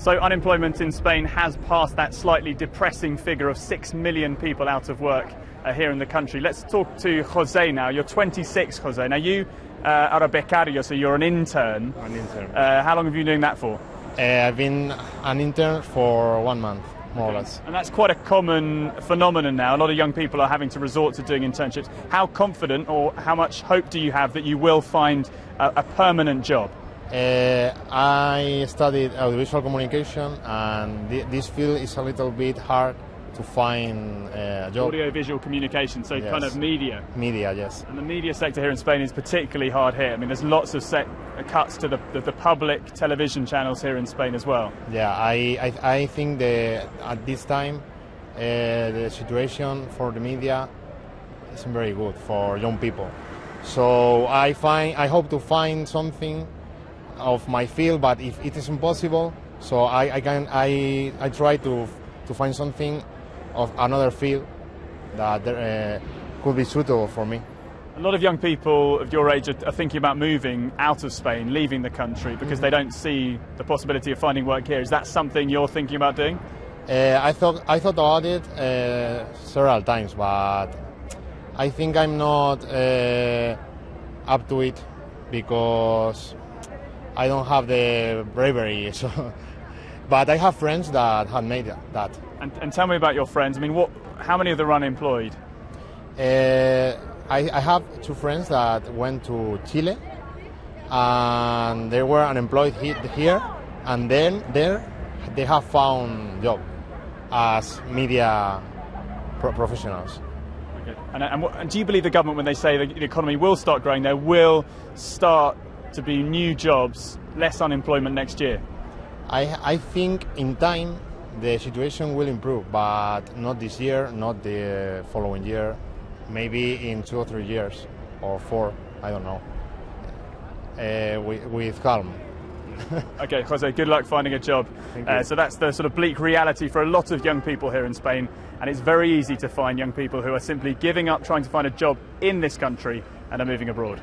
So unemployment in Spain has passed that slightly depressing figure of 6 million people out of work uh, here in the country. Let's talk to Jose now. You're 26, Jose. Now you uh, are a becario, so you're an intern. An intern. Uh, how long have you been doing that for? Uh, I've been an intern for one month, more or less. And that's quite a common phenomenon now. A lot of young people are having to resort to doing internships. How confident or how much hope do you have that you will find a, a permanent job? Uh, I studied audiovisual communication, and th- this field is a little bit hard to find uh, a job. Audiovisual communication, so Yes. kind of media. Media, yes. And the media sector here in Spain is particularly hard hit. I mean, there's lots of set, cuts to the, the, the public television channels here in Spain as well. Yeah, I, I, I think that at this time uh, the situation for the media isn't very good for young people. So I find I hope to find something of my field, but if it is impossible, so I, I can I, I try to to find something of another field that uh, could be suitable for me. A lot of young people of your age are, are thinking about moving out of Spain, leaving the country, because they don't see the possibility of finding work here. Is that something you're thinking about doing? Uh, I thought I thought about it uh, several times, but I think I'm not uh, up to it because I don't have the bravery. So, but I have friends that have made that. And, and tell me about your friends. I mean, what, how many of them are unemployed? Uh, I, I have two friends that went to Chile and they were unemployed he- here, and then there they have found job as media pro- professionals. Okay. And, and, what, and do you believe the government, when they say the, the economy will start growing, they will start to be new jobs, less unemployment next year? I, I think in time the situation will improve, but not this year, not the following year, maybe in two or three years or four, I don't know. Uh, with, with calm. Okay, Jose, good luck finding a job. Uh, so that's the sort of bleak reality for a lot of young people here in Spain, and it's very easy to find young people who are simply giving up trying to find a job in this country and are moving abroad.